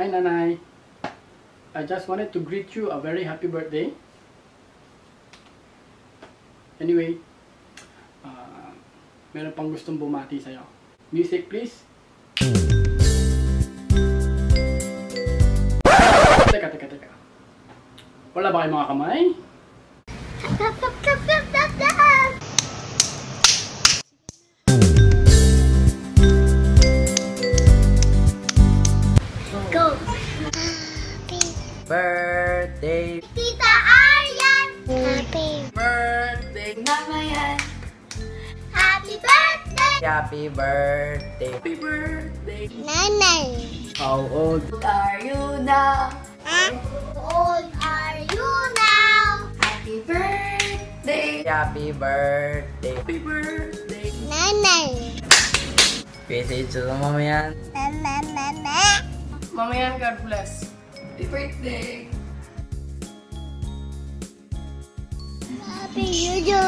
Hi, Nanay. I just wanted to greet you a very happy birthday. Anyway, uh, meron pang gustong bumati sa'yo. Music, please. Teka, teka, teka. Wala ba kayong mga kamay? Go! Birthday, Tita Aryan! Happy birthday, Mama yan! Happy birthday! happy birthday, happy birthday. Nanay! How old? are you now? How old are you now? Happy birthday! Happy birthday, happy birthday. Nanay! Message sa mama yan. Mama, mama! Mama yan, God bless. Happy birthday! Happy New Year!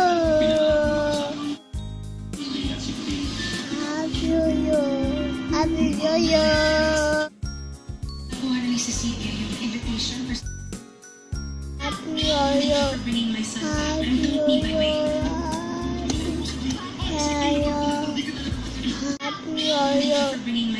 Happy New Year! Happy New Year! Kuha. Happy New Year! Happy New Year! Happy New Year!